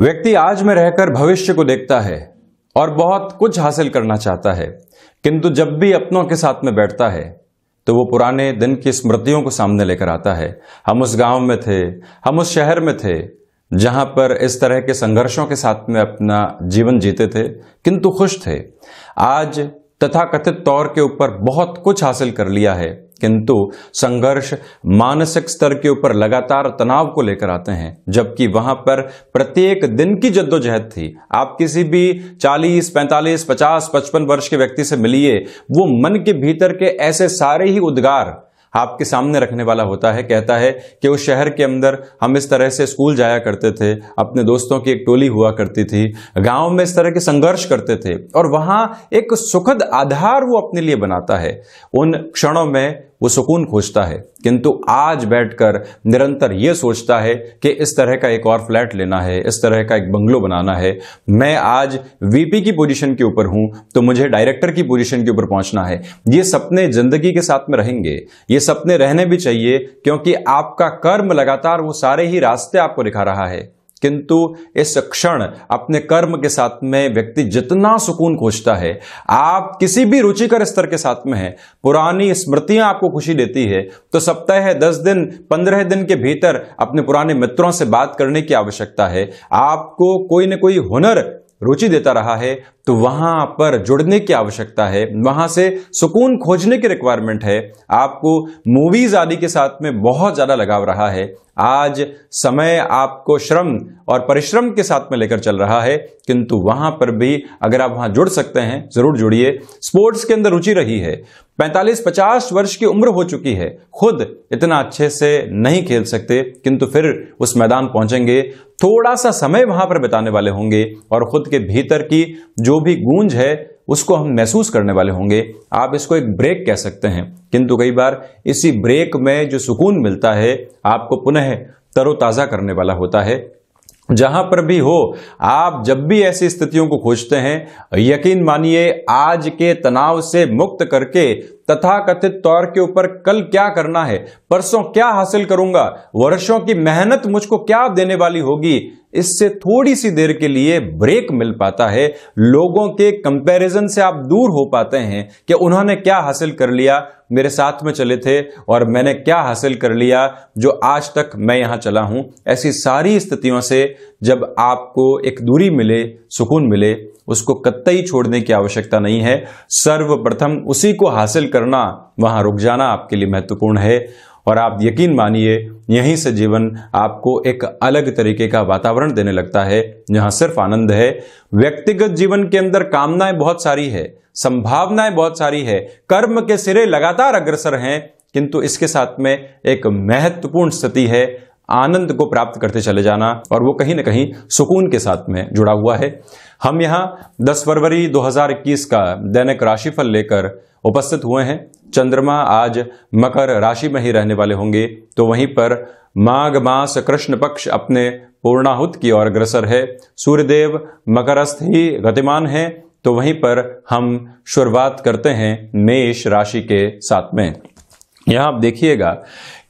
व्यक्ति आज में रहकर भविष्य को देखता है और बहुत कुछ हासिल करना चाहता है, किंतु जब भी अपनों के साथ में बैठता है तो वो पुराने दिन की स्मृतियों को सामने लेकर आता है। हम उस गाँव में थे, हम उस शहर में थे, जहाँ पर इस तरह के संघर्षों के साथ में अपना जीवन जीते थे, किंतु खुश थे। आज तथाकथित तौर के ऊपर बहुत कुछ हासिल कर लिया है किंतु संघर्ष मानसिक स्तर के ऊपर लगातार तनाव को लेकर आते हैं जबकि वहाँ पर प्रत्येक दिन की जद्दोजहद थी। आप किसी भी 40, 45, 50, 55 वर्ष के व्यक्ति से मिलिए वो मन के भीतर के ऐसे सारे ही उद्गार आपके सामने रखने वाला होता है कहता है कि उस शहर के अंदर हम इस तरह से स्कूल जाया करते थे अपने दोस्तों की एक टोली हुआ करती थी गाँव में इस तरह के संघर्ष करते थे और वहाँ एक सुखद आधार वो अपने लिए बनाता है। उन क्षणों में वो सुकून खोजता है। किंतु आज बैठकर निरंतर ये सोचता है कि इस तरह का एक और फ्लैट लेना है, इस तरह का एक बंगलो बनाना है। मैं आज वीपी की पोजीशन के ऊपर हूँ तो मुझे डायरेक्टर की पोजीशन के ऊपर पहुँचना है। ये सपने ज़िंदगी के साथ में रहेंगे। ये सपने रहने भी चाहिए, क्योंकि आपका कर्म लगातार वो सारे ही रास्ते आपको दिखा रहा है। किंतु इस क्षण अपने कर्म के साथ में व्यक्ति जितना सुकून खोजता है, आप किसी भी रुचिकर स्तर के साथ में है, पुरानी स्मृतियाँ आपको खुशी देती है तो सप्ताह है, दस दिन, पंद्रह दिन के भीतर अपने पुराने मित्रों से बात करने की आवश्यकता है। आपको कोई ना कोई हुनर, रुचि देता रहा है तो वहाँ पर जुड़ने की आवश्यकता है। वहाँ से सुकून खोजने की रिक्वायरमेंट है। आपको मूवीज़ आदि के साथ में बहुत ज़्यादा लगाव रहा है। आज समय आपको श्रम और परिश्रम के साथ में लेकर चल रहा है, किंतु वहाँ पर भी अगर आप वहाँ जुड़ सकते हैं, ज़रूर जुड़िए। स्पोर्ट्स के अंदर रुचि रही है। 45-50 वर्ष की उम्र हो चुकी है। खुद इतना अच्छे से नहीं खेल सकते, किंतु फिर उस मैदान पहुँचेंगे। थोड़ा सा समय वहाँ पर बिताने वाले होंगे और खुद के भीतर की जो भी गूंज है उसको हम महसूस करने वाले होंगे। आप इसको एक ब्रेक कह सकते हैं। किंतु कई बार इसी ब्रेक में जो सुकून मिलता है, आपको पुनः तरोताजा करने वाला होता है। जहाँ पर भी हो, आप जब भी ऐसी स्थितियों को खोजते हैं, यकीन मानिए, आज के तनाव से मुक्त करके तथा कथित तौर के ऊपर कल क्या करना है, परसों क्या हासिल करूँगा, वर्षों की मेहनत मुझको क्या देने वाली होगी इससे थोड़ी सी देर के लिए ब्रेक मिल पाता है। लोगों के कंपैरिजन से आप दूर हो पाते हैं कि उन्होंने क्या हासिल कर लिया, मेरे साथ में चले थे और मैंने क्या हासिल कर लिया जो आज तक मैं यहाँ चला हूँ। ऐसी सारी स्थितियों से जब आपको एक दूरी मिले, सुकून मिले, उसको कत्तई छोड़ने की आवश्यकता नहीं है। सर्वप्रथम उसी को हासिल करना, वहाँ रुक जाना आपके लिए महत्वपूर्ण है। और आप यकीन मानिए, यहीं से जीवन आपको एक अलग तरीके का वातावरण देने लगता है, जहाँ सिर्फ़ आनंद है। व्यक्तिगत जीवन के अंदर कामनाएँ बहुत सारी है, संभावनाएँ बहुत सारी है, कर्म के सिरे लगातार अग्रसर हैं, किंतु इसके साथ में एक महत्वपूर्ण स्थिति है, आनंद को प्राप्त करते चले जाना, और वो कहीं ना कहीं सुकून के साथ में जुड़ा हुआ है। हम यहाँ 10 फरवरी 2021 का दैनिक राशिफल लेकर उपस्थित हुए हैं। चंद्रमा आज मकर राशि में ही रहने वाले होंगे। तो वहीं पर माघ मास कृष्ण पक्ष अपने पूर्णाहुत की ओर अग्रसर है। सूर्यदेव मकरस्थ ही गतिमान है। तो वहीं पर हम शुरुआत करते हैं मेष राशि के साथ में। यहाँ आप देखिएगा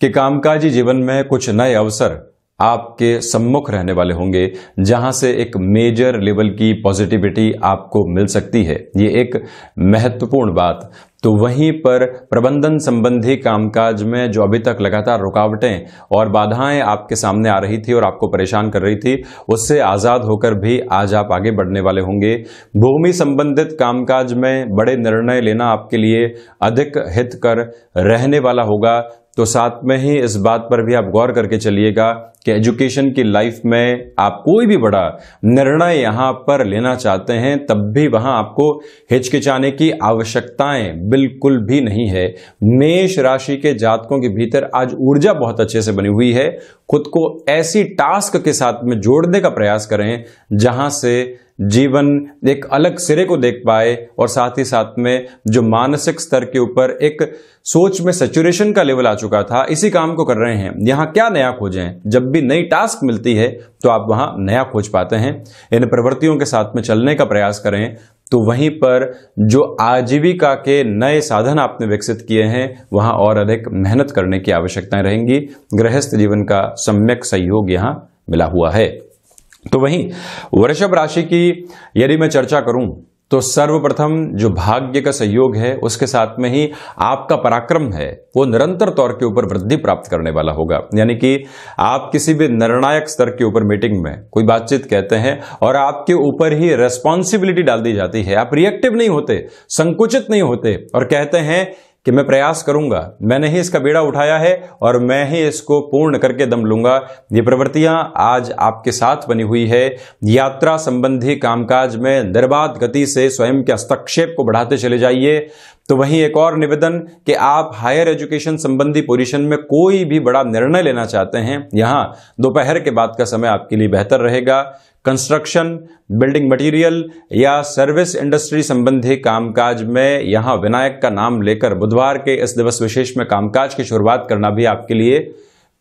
कि कामकाजी जीवन में कुछ नए अवसर आपके सम्मुख रहने वाले होंगे, जहाँ से एक मेजर लेवल की पॉजिटिविटी आपको मिल सकती है। ये एक महत्वपूर्ण बात। तो वहीं पर प्रबंधन संबंधी कामकाज में जो अभी तक लगातार रुकावटें और बाधाएँ आपके सामने आ रही थी और आपको परेशान कर रही थी, उससे आज़ाद होकर भी आज आप आगे बढ़ने वाले होंगे। भूमि संबंधित कामकाज में बड़े निर्णय लेना आपके लिए अधिक हित कर रहने वाला होगा। तो साथ में ही इस बात पर भी आप गौर करके चलिएगा कि एजुकेशन की लाइफ में आप कोई भी बड़ा निर्णय यहाँ पर लेना चाहते हैं, तब भी वहाँ आपको हिचकिचाने की आवश्यकताएँ बिल्कुल भी नहीं है। मेष राशि के जातकों के भीतर आज ऊर्जा बहुत अच्छे से बनी हुई है। खुद को ऐसी टास्क के साथ में जोड़ने का प्रयास करें जहाँ से जीवन एक अलग सिरे को देख पाए और साथ ही साथ में जो मानसिक स्तर के ऊपर एक सोच में सेचुरेशन का लेवल आ चुका था, इसी काम को कर रहे हैं। यहाँ क्या नया खोजें? जब भी नई टास्क मिलती है तो आप वहाँ नया खोज पाते हैं। इन प्रवृत्तियों के साथ में चलने का प्रयास करें तो वहीं पर जो आजीविका के नए साधन आपने विकसित किए हैं, वहाँ और अधिक मेहनत करने की आवश्यकताएँ रहेंगी। गृहस्थ जीवन का सम्यक सहयोग यहाँ मिला हुआ है। तो वहीं वृषभ राशि की यदि मैं चर्चा करूँ तो सर्वप्रथम जो भाग्य का सहयोग है, उसके साथ में ही आपका पराक्रम है, वो निरंतर तौर के ऊपर वृद्धि प्राप्त करने वाला होगा। यानी कि आप किसी भी निर्णायक स्तर के ऊपर मीटिंग में कोई बातचीत कहते हैं और आपके ऊपर ही रेस्पॉन्सिबिलिटी डाल दी जाती है। आप रिएक्टिव नहीं होते, संकुचित नहीं होते और कहते हैं कि मैं प्रयास करूँगा। मैंने ही इसका बेड़ा उठाया है और मैं ही इसको पूर्ण करके दम लूँगा। ये प्रवृत्तियाँ आज आपके साथ बनी हुई है। यात्रा संबंधी कामकाज में निर्बाध गति से स्वयं के हस्तक्षेप को बढ़ाते चले जाइए। तो वहीं एक और निवेदन कि आप हायर एजुकेशन संबंधी पोजीशन में कोई भी बड़ा निर्णय लेना चाहते हैं, यहाँ दोपहर के बाद का समय आपके लिए बेहतर रहेगा। कंस्ट्रक्शन बिल्डिंग मटेरियल या सर्विस इंडस्ट्री संबंधी कामकाज में यहाँ विनायक का नाम लेकर बुधवार के इस दिवस विशेष में कामकाज की शुरुआत करना भी आपके लिए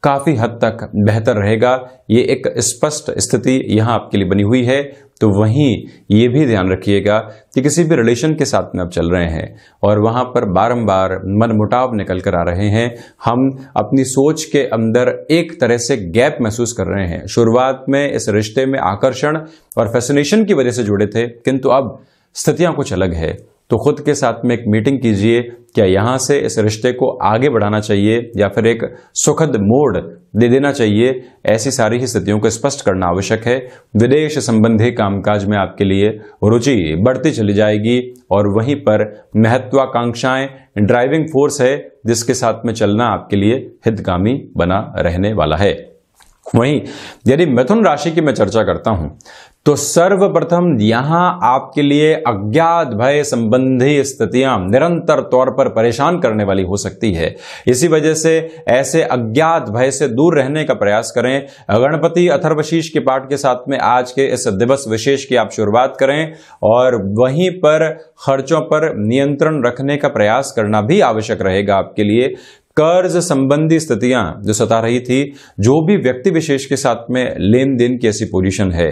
काफ़ी हद तक बेहतर रहेगा। ये एक स्पष्ट स्थिति यहाँ आपके लिए बनी हुई है तो वहीं ये भी ध्यान रखिएगा कि किसी भी रिलेशन के साथ में आप चल रहे हैं और वहाँ पर बारंबार मन मुटाव निकल कर आ रहे हैं। हम अपनी सोच के अंदर एक तरह से गैप महसूस कर रहे हैं। शुरुआत में इस रिश्ते में आकर्षण और फैसिनेशन की वजह से जुड़े थे, किंतु अब स्थितियाँ कुछ अलग है। तो खुद के साथ में एक मीटिंग कीजिए क्या यहाँ से इस रिश्ते को आगे बढ़ाना चाहिए या फिर एक सुखद मोड़ दे देना चाहिए? ऐसी सारी ही स्थितियों को स्पष्ट करना आवश्यक है। विदेश संबंधी कामकाज में आपके लिए रुचि बढ़ती चली जाएगी और वहीं पर महत्वाकांक्षाएँ ड्राइविंग फोर्स है जिसके साथ में चलना आपके लिए हितगामी बना रहने वाला है। वहीं यदि मिथुन राशि की मैं चर्चा करता हूँ तो सर्वप्रथम यहाँ आपके लिए अज्ञात भय संबंधी स्थितियाँ निरंतर तौर पर परेशान करने वाली हो सकती है। इसी वजह से ऐसे अज्ञात भय से दूर रहने का प्रयास करें। गणपति अथर्वशीष के पाठ के साथ में आज के इस दिवस विशेष की आप शुरुआत करें और वहीं पर खर्चों पर नियंत्रण रखने का प्रयास करना भी आवश्यक रहेगा आपके लिए। कर्ज संबंधी स्थितियाँ जो सता रही थी, जो भी व्यक्ति विशेष के साथ में लेन देन की ऐसी पोजीशन है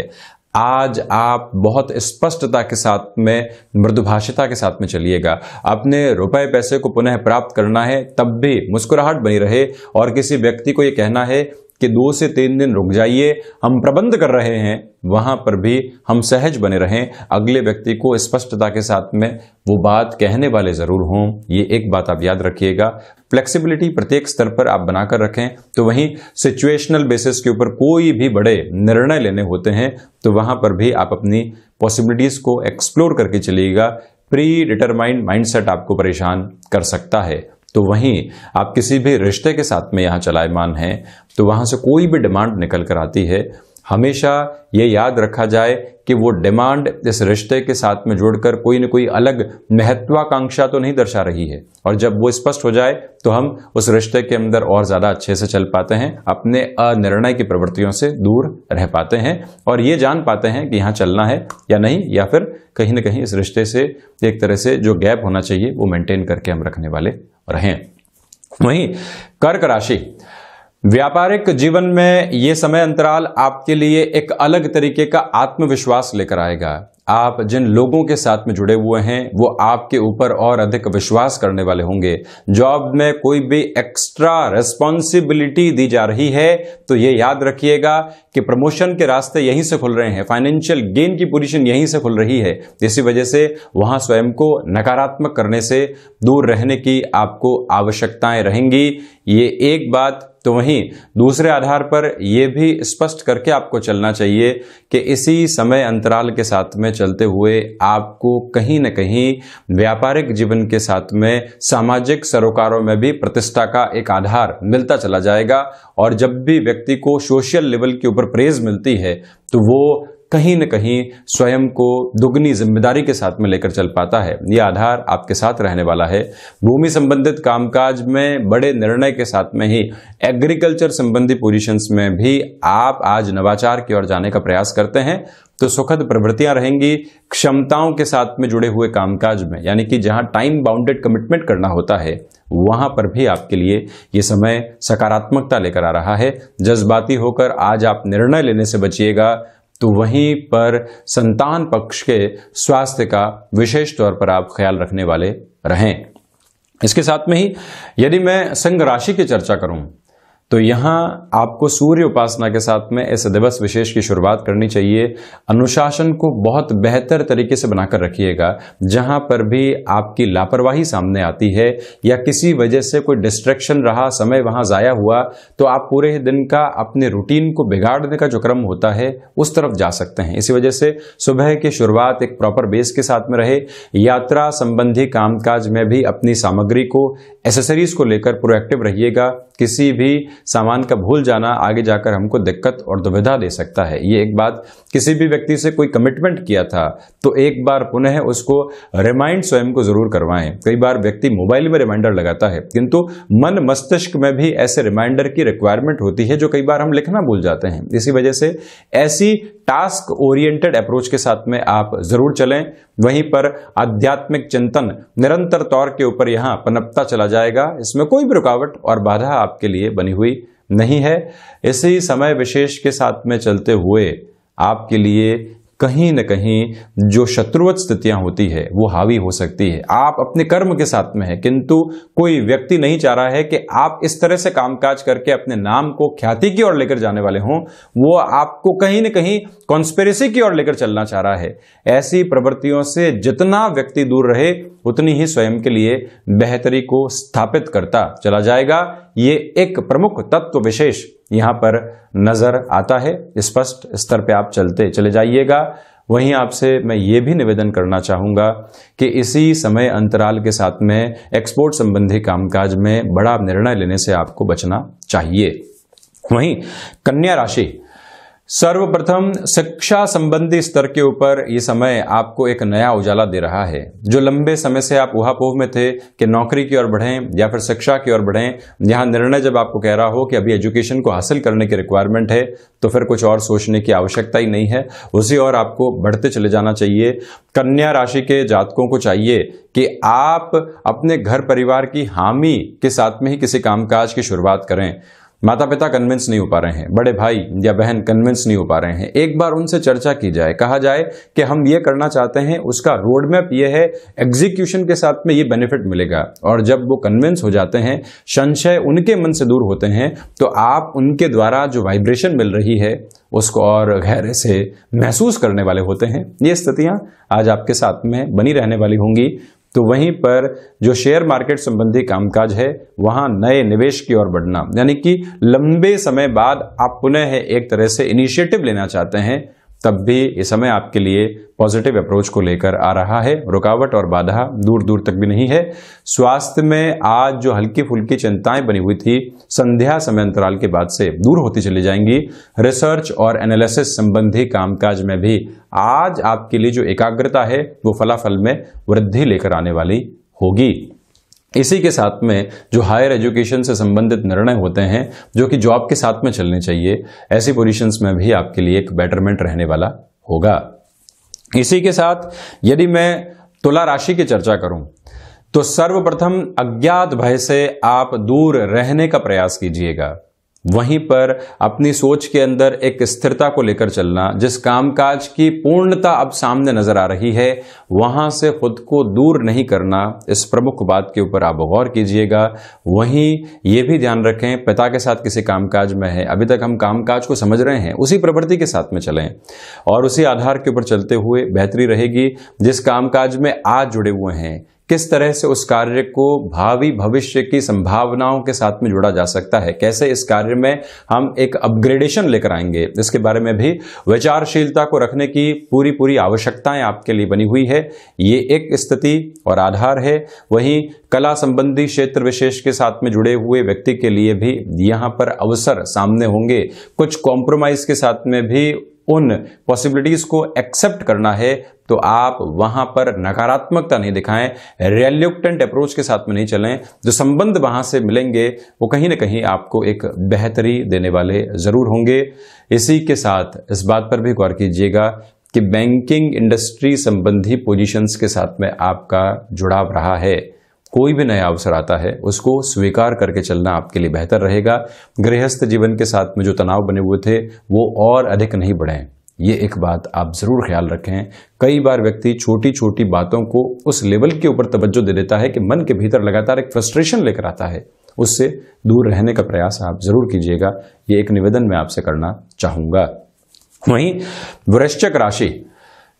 आज आप बहुत स्पष्टता के साथ में, मृदुभाषिता के साथ में चलिएगा। अपने रुपए पैसे को पुनः प्राप्त करना है, तब भी मुस्कुराहट बनी रहे और किसी व्यक्ति को यह कहना है कि दो से तीन दिन रुक जाइए, हम प्रबंध कर रहे हैं, वहाँ पर भी हम सहज बने रहें। अगले व्यक्ति को स्पष्टता के साथ में वो बात कहने वाले ज़रूर हों, ये एक बात आप याद रखिएगा। फ्लेक्सिबिलिटी प्रत्येक स्तर पर आप बनाकर रखें तो वहीं सिचुएशनल बेसिस के ऊपर कोई भी बड़े निर्णय लेने होते हैं तो वहाँ पर भी आप अपनी पॉसिबिलिटीज को एक्सप्लोर करके चलिएगा। प्री डिटरमाइंड माइंडसेट आपको परेशान कर सकता है। तो वहीं आप किसी भी रिश्ते के साथ में यहाँ चलायमान हैं तो वहाँ से कोई भी डिमांड निकल कर आती है। हमेशा ये याद रखा जाए कि वो डिमांड इस रिश्ते के साथ में जुड़कर कोई न कोई अलग महत्वाकांक्षा तो नहीं दर्शा रही है। और जब वो स्पष्ट हो जाए तो हम उस रिश्ते के अंदर और ज़्यादा अच्छे से चल पाते हैं, अपने अनिर्णय की प्रवृत्तियों से दूर रह पाते हैं और ये जान पाते हैं कि यहाँ चलना है या नहीं, या फिर कहीं ना कहीं इस रिश्ते से एक तरह से जो गैप होना चाहिए, वो मेंटेन करके हम रखने वाले रहें वहीं कर्क राशि, व्यापारिक जीवन में यह समय अंतराल आपके लिए एक अलग तरीके का आत्मविश्वास लेकर आएगा। आप जिन लोगों के साथ में जुड़े हुए हैं, वो आपके ऊपर और अधिक विश्वास करने वाले होंगे। जॉब में कोई भी एक्स्ट्रा रेस्पॉन्सिबिलिटी दी जा रही है तो ये याद रखिएगा कि प्रमोशन के रास्ते यहीं से खुल रहे हैं, फाइनेंशियल गेन की पोजीशन यहीं से खुल रही है। इसी वजह से वहाँ स्वयं को नकारात्मक करने से दूर रहने की आपको आवश्यकताएँ रहेंगी। ये एक बात तो वहीं दूसरे आधार पर यह भी स्पष्ट करके आपको चलना चाहिए कि इसी समय अंतराल के साथ में चलते हुए आपको कहीं ना कहीं व्यापारिक जीवन के साथ में, सामाजिक सरोकारों में भी प्रतिष्ठा का एक आधार मिलता चला जाएगा। और जब भी व्यक्ति को सोशल लेवल के ऊपर प्रेज मिलती है तो वो कहीं न कहीं स्वयं को दुगनी ज़िम्मेदारी के साथ में लेकर चल पाता है। यह आधार आपके साथ रहने वाला है। भूमि संबंधित कामकाज में बड़े निर्णय के साथ में ही एग्रीकल्चर संबंधी पोजीशंस में भी आप आज नवाचार की ओर जाने का प्रयास करते हैं। तो सुखद प्रवृत्तियाँ रहेंगी क्षमताओं के साथ में जुड़े हुए कामकाज में। यानी कि जहाँ टाइम बाउंडेड कमिटमेंट करना होता है, वहाँ पर भी आपके लिए ये समय सकारात्मकता लेकर आ रहा है। जज्बाती होकर आज आप निर्णय लेने से बचिएगा। तो वहीं पर संतान पक्ष के स्वास्थ्य का विशेष तौर पर आप ख्याल रखने वाले रहें। इसके साथ में ही यदि मैं संघ राशि की चर्चा करूँ तो यहाँ आपको सूर्य उपासना के साथ में इस दिवस विशेष की शुरुआत करनी चाहिए। अनुशासन को बहुत बेहतर तरीके से बनाकर रखिएगा, जहाँ पर भी आपकी लापरवाही सामने आती है या किसी वजह से कोई डिस्ट्रैक्शन रहा, समय वहाँ जाया हुआ तो आप पूरे दिन का अपने रूटीन को बिगाड़ने का जो क्रम होता है, उस तरफ़ जा सकते हैं। इसी वजह से सुबह की शुरुआत एक प्रॉपर बेस के साथ में रहे। यात्रा संबंधी कामकाज में भी अपनी सामग्री को एसेसरीज को लेकर प्रोएक्टिव रहिएगा। किसी भी सामान का भूल जाना, आगे जाकर हमको दिक्कत और दुविधा दे सकता है। ये एक बात किसी भी व्यक्ति से कोई कमिटमेंट किया था तो एक बार पुनः उसको रिमाइंड स्वयं को ज़रूर करवाएँ। कई बार व्यक्ति मोबाइल में रिमाइंडर लगाता है, किंतु मन मस्तिष्क में भी ऐसे रिमाइंडर की रिक्वायरमेंट होती है जो कई बार हम लिखना भूल जाते हैं। इसी वजह से ऐसी टास्क ओरिएंटेड अप्रोच के साथ में आप ज़रूर चलें। वहीं पर आध्यात्मिक चिंतन निरंतर तौर के ऊपर यहाँ पनपता चला जाएगा। इसमें कोई भी रुकावट और बाधा आपके लिए बनी हुई नहीं है। इसी समय विशेष के साथ में चलते हुए आपके लिए कहीं न कहीं जो शत्रुवत स्थितियाँ होती है, वो हावी हो सकती है। आप अपने कर्म के साथ में है, किंतु कोई व्यक्ति नहीं चाह रहा है कि आप इस तरह से कामकाज करके अपने नाम को ख्याति की ओर लेकर जाने वाले हों। वो आपको कहीं न कहीं कॉन्स्पेरेसी की ओर लेकर चलना चाह रहा है। ऐसी प्रवृत्तियों से जितना व्यक्ति दूर रहे, उतनी ही स्वयं के लिए बेहतरी को स्थापित करता चला जाएगा। ये एक प्रमुख तत्व विशेष यहाँ पर नज़र आता है, स्पष्ट स्तर पे आप चलते, चले जाइएगा। वहीं आपसे मैं ये भी निवेदन करना चाहूँगा कि इसी समय अंतराल के साथ में एक्सपोर्ट संबंधी कामकाज में बड़ा निर्णय लेने से आपको बचना चाहिए। वहीं कन्या राशि सर्वप्रथम शिक्षा संबंधी स्तर के ऊपर ये समय आपको एक नया उजाला दे रहा है। जो लंबे समय से आप उहापोह में थे कि नौकरी की ओर बढ़ें या फिर शिक्षा की ओर बढ़ें, यहाँ निर्णय जब आपको कह रहा हो कि अभी एजुकेशन को हासिल करने की रिक्वायरमेंट है तो फिर कुछ और सोचने की आवश्यकता ही नहीं है। उसी और आपको बढ़ते चले जाना चाहिए। कन्या राशि के जातकों को चाहिए कि आप अपने घर परिवार की हामी के साथ में ही किसी कामकाज की शुरुआत करें। माता पिता कन्विंस नहीं हो पा रहे हैं, बड़े भाई या बहन कन्विंस नहीं हो पा रहे हैं। एक बार उनसे चर्चा की जाए, कहा जाए कि हम ये करना चाहते हैं, उसका रोड मैप ये है एग्जीक्यूशन के साथ में ये बेनिफिट मिलेगा। और जब वो कन्विंस हो जाते हैं, संशय उनके मन से दूर होते हैं तो आप उनके द्वारा जो वाइब्रेशन मिल रही है, उसको और गहरे से महसूस करने वाले होते हैं। ये स्थितियाँ आज आपके साथ में बनी रहने वाली होंगी। तो वहीं पर जो शेयर मार्केट संबंधी कामकाज है, वहाँ नए निवेश की ओर बढ़ना। यानी कि लंबे समय बाद आप पुनः एक तरह से इनिशिएटिव लेना चाहते हैं तब भी ये समय आपके लिए पॉजिटिव अप्रोच को लेकर आ रहा है। रुकावट और बाधा दूर दूर तक भी नहीं है। स्वास्थ्य में आज जो हल्की फुल्की चिंताएँ बनी हुई थी, संध्या समय अंतराल के बाद से दूर होती चली जाएँगी। रिसर्च और एनालिसिस संबंधी कामकाज में भी आज आपके लिए जो एकाग्रता है, वो फलाफल में वृद्धि लेकर आने वाली होगी। इसी के साथ में जो हायर एजुकेशन से संबंधित निर्णय होते हैं, जो कि जॉब के साथ में चलने चाहिए, ऐसी पोजीशंस में भी आपके लिए एक बेटरमेंट रहने वाला होगा। इसी के साथ यदि मैं तुला राशि की चर्चा करूँ तो सर्वप्रथम अज्ञात भय से आप दूर रहने का प्रयास कीजिएगा। वहीं पर अपनी सोच के अंदर एक स्थिरता को लेकर चलना, जिस कामकाज की पूर्णता अब सामने नज़र आ रही है, वहाँ से खुद को दूर नहीं करना, इस प्रमुख बात के ऊपर आप गौर कीजिएगा। वहीं ये भी ध्यान रखें, पिता के साथ किसी कामकाज में है, अभी तक हम कामकाज को समझ रहे हैं, उसी प्रवृत्ति के साथ में चलें। और उसी आधार के ऊपर चलते हुए बेहतरी रहेगी, जिस कामकाज में आज जुड़े हुए हैं किस तरह से उस कार्य को भावी भविष्य की संभावनाओं के साथ में जोड़ा जा सकता है? कैसे इस कार्य में हम एक अपग्रेडेशन लेकर आएँगे? इसके बारे में भी विचारशीलता को रखने की पूरी पूरी आवश्यकताएँ आपके लिए बनी हुई है। ये एक स्थिति और आधार है। वहीं कला संबंधी क्षेत्र विशेष के साथ में जुड़े हुए व्यक्ति के लिए भी यहाँ पर अवसर सामने होंगे। कुछ कॉम्प्रोमाइज के साथ में भी उन पॉसिबिलिटीज को एक्सेप्ट करना है तो आप वहाँ पर नकारात्मकता नहीं दिखाएँ रेल्युक्टेंट अप्रोच के साथ में नहीं चलें। जो संबंध वहाँ से मिलेंगे, वो कहीं ना कहीं आपको एक बेहतरी देने वाले ज़रूर होंगे। इसी के साथ, इस बात पर भी गौर कीजिएगा कि बैंकिंग इंडस्ट्री संबंधी पोजीशंस के साथ में आपका जुड़ाव रहा है। कोई भी नया अवसर आता है, उसको स्वीकार करके चलना आपके लिए बेहतर रहेगा। गृहस्थ जीवन के साथ में जो तनाव बने हुए थे, वो और अधिक नहीं बढ़े ये एक बात आप ज़रूर ख्याल रखें। कई बार व्यक्ति छोटी छोटी बातों को उस लेवल के ऊपर तवज्जो दे देता है कि मन के भीतर लगातार एक फ्रस्ट्रेशन लेकर आता है। उससे दूर रहने का प्रयास आप ज़रूर कीजिएगा। ये एक निवेदन मैं आपसे करना चाहूँगा। वहीं वृश्चिक राशि,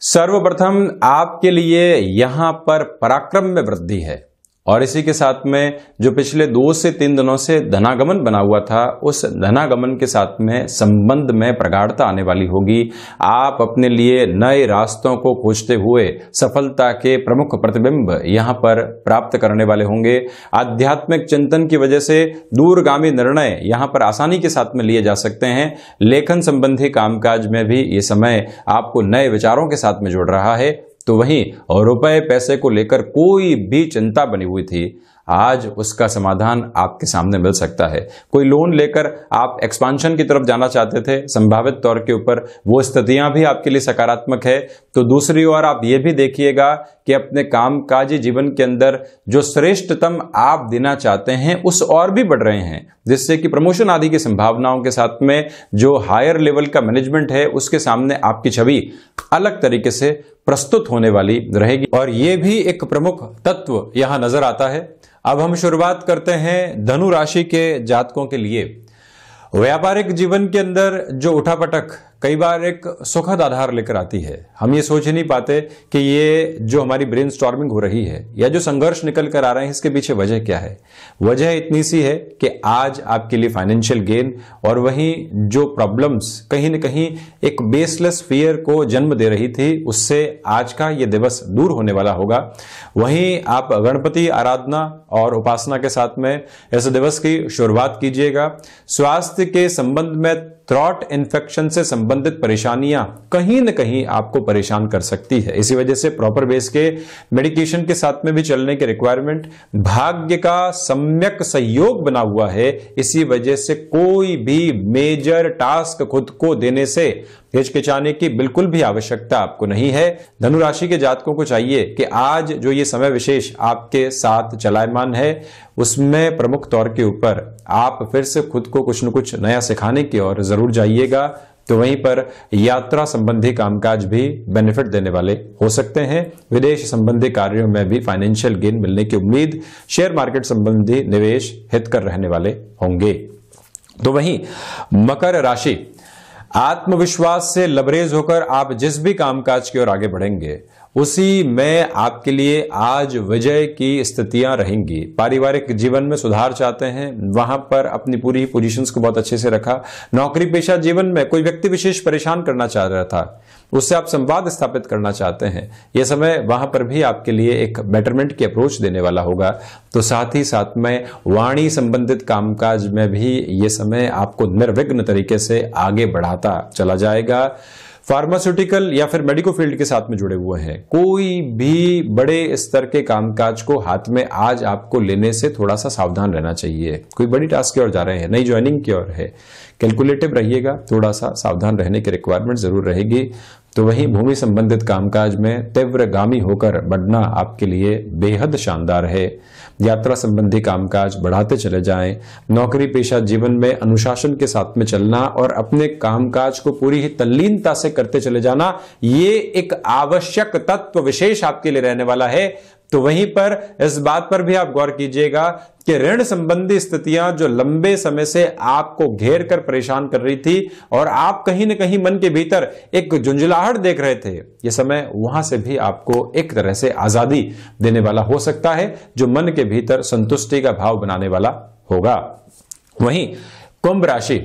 सर्वप्रथम आपके लिए यहाँ पर पराक्रम में वृद्धि है। और इसी के साथ में जो पिछले दो से तीन दिनों से धनागमन बना हुआ था, उस धनागमन के साथ में संबंध में प्रगाढ़ता आने वाली होगी। आप अपने लिए नए रास्तों को खोजते हुए सफलता के प्रमुख प्रतिबिंब यहाँ पर प्राप्त करने वाले होंगे। आध्यात्मिक चिंतन की वजह से दूरगामी निर्णय यहाँ पर आसानी के साथ में लिए जा सकते हैं। लेखन संबंधी कामकाज में भी ये समय आपको नए विचारों के साथ में जोड़ रहा है। तो वहीं रुपए पैसे को लेकर कोई भी चिंता बनी हुई थी। आज उसका समाधान आपके सामने मिल सकता है। कोई लोन लेकर आप एक्सपांशन की तरफ़ जाना चाहते थे, संभावित तौर के ऊपर वो स्थितियाँ भी आपके लिए सकारात्मक है। तो दूसरी ओर आप ये भी देखिएगा कि अपने कामकाजी जीवन के अंदर जो श्रेष्ठतम आप देना चाहते हैं, उस और भी बढ़ रहे हैं। जिससे कि प्रमोशन आदि की संभावनाओं के साथ में जो हायर लेवल का मैनेजमेंट है, उसके सामने आपकी छवि अलग तरीके से प्रस्तुत होने वाली रहेगी। और यह भी एक प्रमुख तत्व यहाँ नज़र आता है। अब हम शुरुआत करते हैं धनु राशि के जातकों के लिए। व्यापारिक जीवन के अंदर जो उठापटक कई बार एक सुखद आधार लेकर आती है। हम ये सोच नहीं पाते कि ये जो हमारी ब्रेन स्टॉर्मिंग हो रही है, या जो संघर्ष निकल कर आ रहे हैं, इसके पीछे वजह क्या है? वजह इतनी सी है कि आज आपके लिए फाइनेंशियल गेन और वहीं जो प्रॉब्लम्स कहीं ना कहीं एक बेसलेस फियर को जन्म दे रही थी, उससे आज का ये दिवस दूर होने वाला होगा। वहीं आप गणपति, आराधना और उपासना के साथ में इस दिवस की शुरुआत कीजिएगा। स्वास्थ्य के संबंध में थ्रॉट इन्फेक्शन से संबंधित परेशानियाँ कहीं न कहीं आपको परेशान कर सकती है। इसी वजह से प्रॉपर बेस के मेडिकेशन के साथ में भी चलने के रिक्वायरमेंट भाग्य का सम्यक सहयोग बना हुआ है। इसी वजह से कोई भी मेजर टास्क खुद को देने से हिचकिचाने की बिल्कुल भी आवश्यकता आपको नहीं है। धनुराशि के जातकों को चाहिए कि आज जो ये समय विशेष आपके साथ चलायमान है, उसमें प्रमुख तौर के ऊपर आप फिर से खुद को कुछ न कुछ नया सिखाने की ओर ज़रूर जाइएगा। तो वहीं पर यात्रा संबंधी कामकाज भी बेनिफिट देने वाले हो सकते हैं। विदेश संबंधी कार्यों में भी फाइनेंशियल गेन मिलने की उम्मीद शेयर मार्केट संबंधी निवेश हित कर रहने वाले होंगे। तो वहीं मकर राशि आत्मविश्वास से लबरेज होकर आप जिस भी कामकाज की ओर आगे बढ़ेंगे उसी में आपके लिए आज विजय की स्थितियाँ रहेंगी। पारिवारिक जीवन में सुधार चाहते हैं, वहाँ पर अपनी पूरी पोजीशंस को बहुत अच्छे से रखा। नौकरी पेशा जीवन में कोई व्यक्ति विशेष परेशान करना चाह रहा था, उससे आप संवाद स्थापित करना चाहते हैं। यह समय वहाँ पर भी आपके लिए एक बेटरमेंट की अप्रोच देने वाला होगा। तो साथ ही साथ में वाणी संबंधित कामकाज में भी ये समय आपको निर्विघ्न तरीके से आगे बढ़ाता चला जाएगा। फार्मास्यूटिकल या फिर मेडिकल फ़ील्ड के साथ में जुड़े हुए हैं। कोई भी बड़े स्तर के कामकाज को हाथ में आज आपको लेने से थोड़ा सा सावधान रहना चाहिए। कोई बड़ी टास्क की ओर जा रहे हैं, नई ज्वाइनिंग की ओर है। कैलकुलेटिव रहिएगा, थोड़ा सा सावधान रहने की रिक्वायरमेंट ज़रूर रहेगी। तो वहीं भूमि संबंधित कामकाज में तीव्रगामी होकर बढ़ना आपके लिए बेहद शानदार है। यात्रा संबंधी कामकाज बढ़ाते चले जाएँ। नौकरी पेशा जीवन में अनुशासन के साथ में चलना और अपने कामकाज को पूरी ही तल्लीनता से करते चले जाना, ये एक आवश्यक तत्व विशेष आपके लिए रहने वाला है। तो वहीं पर इस बात पर भी आप गौर कीजिएगा कि ऋण संबंधी स्थितियाँ जो लंबे समय से आपको घेर कर परेशान कर रही थी और आप कहीं ना कहीं मन के भीतर एक झुंझलाहट देख रहे थे यह समय वहाँ से भी आपको एक तरह से आज़ादी देने वाला हो सकता है, जो मन के भीतर संतुष्टि का भाव बनाने वाला होगा। वहीं कुंभ राशि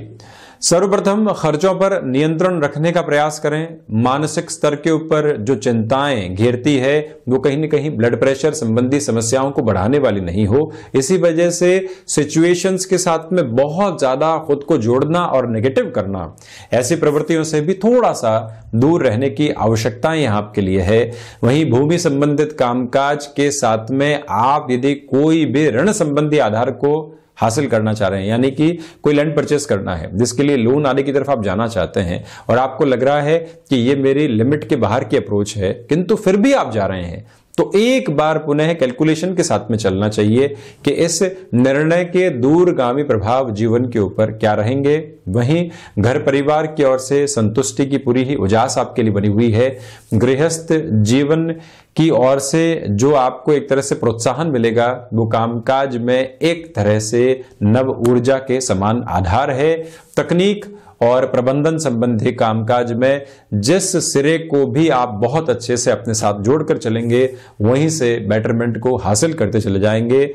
सर्वप्रथम खर्चों पर नियंत्रण रखने का प्रयास करें। मानसिक स्तर के ऊपर जो चिंताएँ घेरती है, वो कहीं ना कहीं ब्लड प्रेशर संबंधी समस्याओं को बढ़ाने वाली नहीं हो। इसी वजह से सिचुएशंस के साथ में बहुत ज़्यादा खुद को जोड़ना और नेगेटिव करना, ऐसी प्रवृत्तियों से भी थोड़ा सा दूर रहने की आवश्यकता यहाँ आपके लिए है। वहीं भूमि संबंधित कामकाज के साथ में आप यदि कोई भी ऋण संबंधी आधार को हासिल करना चाह रहे हैं, यानी कि कोई लैंड परचेस करना है। जिसके लिए लोन आने की तरफ़ आप जाना चाहते हैं और आपको लग रहा है कि ये मेरी लिमिट के बाहर की अप्रोच है, किंतु फिर भी आप जा रहे हैं तो एक बार पुनः कैलकुलेशन के साथ में चलना चाहिए कि इस निर्णय के दूरगामी प्रभाव जीवन के ऊपर क्या रहेंगे। वहीं घर परिवार की ओर से संतुष्टि की पूरी ही उजास आपके लिए बनी हुई है। गृहस्थ जीवन की ओर से जो आपको एक तरह से प्रोत्साहन मिलेगा, वो कामकाज में एक तरह से नव ऊर्जा के समान आधार है। तकनीक और प्रबंधन संबंधी कामकाज में जिस सिरे को भी आप बहुत अच्छे से अपने साथ जोड़कर चलेंगे, वहीं से बेटरमेंट को हासिल करते चले जाएँगे।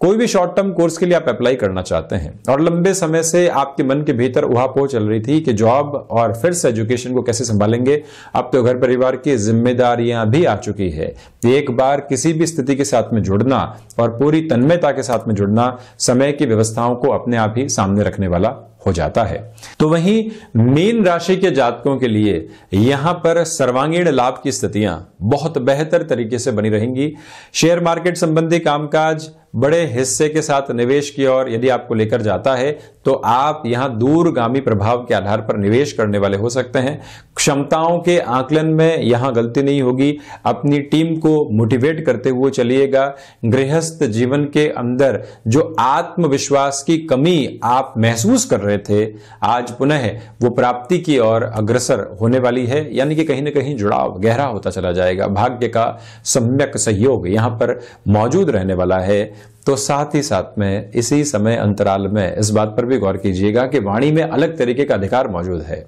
कोई भी शॉर्ट टर्म कोर्स के लिए आप अप्लाई करना चाहते हैं और लंबे समय से आपके मन के भीतर उहापोह चल रही थी कि जॉब और फिर से एजुकेशन को कैसे संभालेंगे, अब तो घर परिवार की जिम्मेदारियाँ भी आ चुकी है। एक बार किसी भी स्थिति के साथ में जुड़ना और पूरी तन्मयता के साथ में जुड़ना समय की व्यवस्थाओं को अपने आप ही सामने रखने वाला हो जाता है। तो वहीं मीन राशि के जातकों के लिए यहाँ पर सर्वांगीण लाभ की स्थितियाँ बहुत बेहतर तरीके से बनी रहेंगी। शेयर मार्केट संबंधी कामकाज बड़े हिस्से के साथ निवेश की ओर यदि आपको लेकर जाता है तो आप यहाँ दूरगामी प्रभाव के आधार पर निवेश करने वाले हो सकते हैं। क्षमताओं के आकलन में यहाँ गलती नहीं होगी। अपनी टीम को मोटिवेट करते हुए चलिएगा। गृहस्थ जीवन के अंदर जो आत्मविश्वास की कमी आप महसूस कर रहे थे। आज पुनः वो प्राप्ति की ओर अग्रसर होने वाली है, यानी कि कहीं ना कहीं जुड़ाव गहरा होता चला जाएगा। भाग्य का सम्यक सहयोग यहाँ पर मौजूद रहने वाला है। तो साथ ही साथ में इसी समय अंतराल में इस बात पर भी गौर कीजिएगा कि वाणी में अलग तरीके का अधिकार मौजूद है।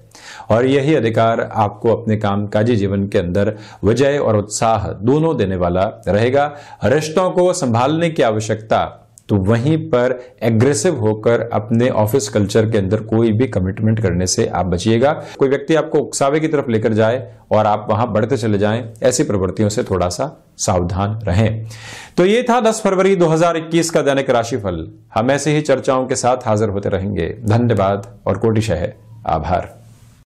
और यही अधिकार आपको अपने कामकाजी जीवन के अंदर विजय और उत्साह दोनों देने वाला रहेगा। रिश्तों को संभालने की आवश्यकता तो वहीं पर एग्रेसिव होकर अपने ऑफ़िस कल्चर के अंदर कोई भी कमिटमेंट करने से आप बचिएगा। कोई व्यक्ति आपको उकसावे की तरफ़ लेकर जाए और आप वहाँ बढ़ते चले जाएँ, ऐसी प्रवृत्तियों से थोड़ा सा सावधान रहें। तो ये था 10 फरवरी 2021 का दैनिक राशिफल। हम ऐसे ही चर्चाओं के साथ हाजिर होते रहेंगे। धन्यवाद और कोटिशह आभार।